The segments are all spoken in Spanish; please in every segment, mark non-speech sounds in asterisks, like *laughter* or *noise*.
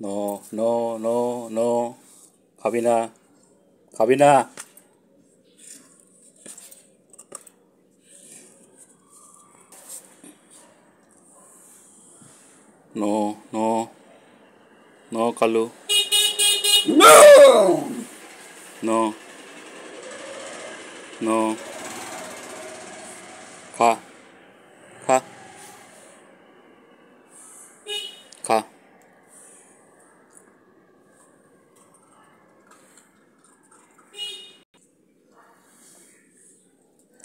No, no, no, no. Cabina. Cabina. No, no. No, Kalu. No. No. No. Ka.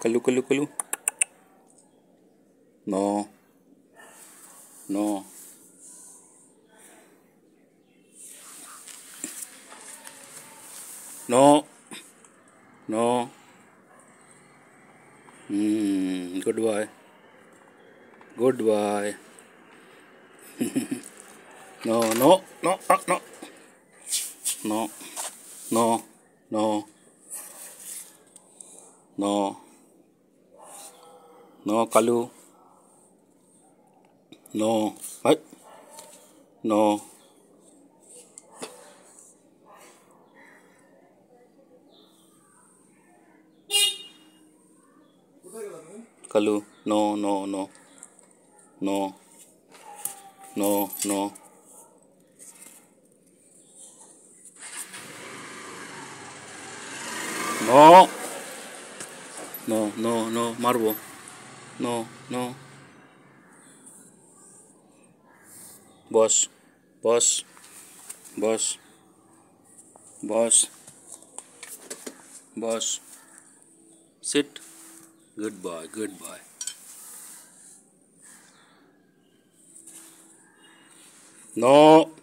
Kalu kalu kalu. No. No. No. No. hmm good boy. Good boy. *laughs* no, no, no, no, no. No. No. No. No. No, Kalu. No. What? No. Kalu. No, no, no. No. No, no. No. No, no, no, Marvo. No, no. Boss. Boss. Boss. Boss. Boss. Sit. Good boy, good boy. No.